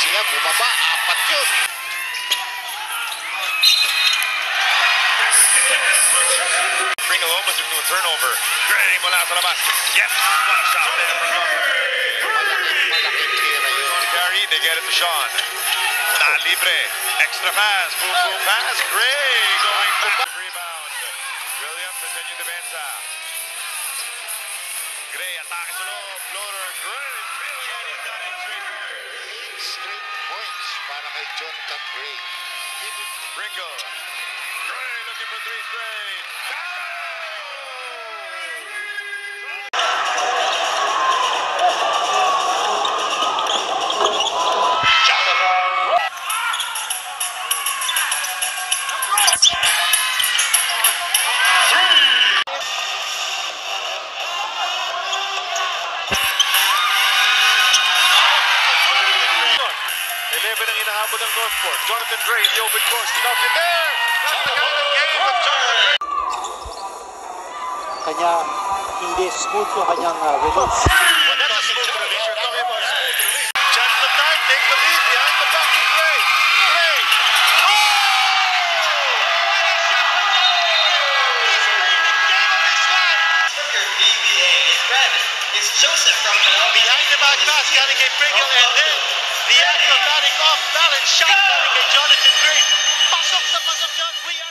sila bumaba. Apat yun. Bring Lomas into a turnover. Grey mula sa labas. Yes. A shot there Malaking, malaking tira they get it to Sean. Na libre. Extra pass. Boom, boom pass. Grey going back. Rebound. Williams continue the benza. Grey atake sa loob. Floater. Grey. Kay Jonathan Grey. Ringo. Grey looking for three straight. Eleven ang inahabol ng Northport. Jonathan Gray, the open course. Enough in there. That's the kind of game of Jonathan Kanya hindi smooth yung kanyang uh, release. Well, that's a smooth release. You're talking about smooth release. Chance time, take the lead behind the back to Gray. Gray. Oh! It's Joseph from Manila. Behind the back pass, coming kay Pringle, off balance shot. Jonathan Green. Pasok sa pasok yan. We are